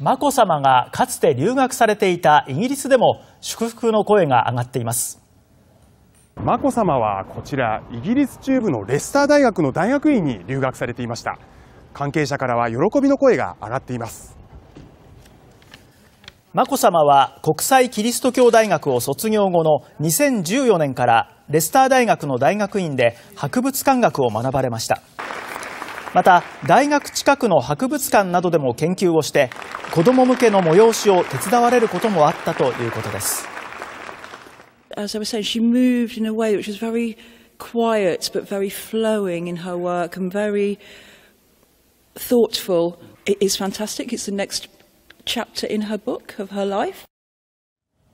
眞子さまがかつて留学されていたイギリスでも祝福の声が上がっています。眞子さまはこちらイギリス中部のレスター大学の大学院に留学されていました。関係者からは喜びの声が上がっています。眞子さまは国際キリスト教大学を卒業後の2014年からレスター大学の大学院で博物館学を学ばれましたまた大学近くの博物館などでも研究をして子ども向けの催しを手伝われることもあったということです As I was saying, she moved in a way which was very quiet but very flowing in her work and very thoughtful. It is fantastic. It's the next chapter in her book of her life.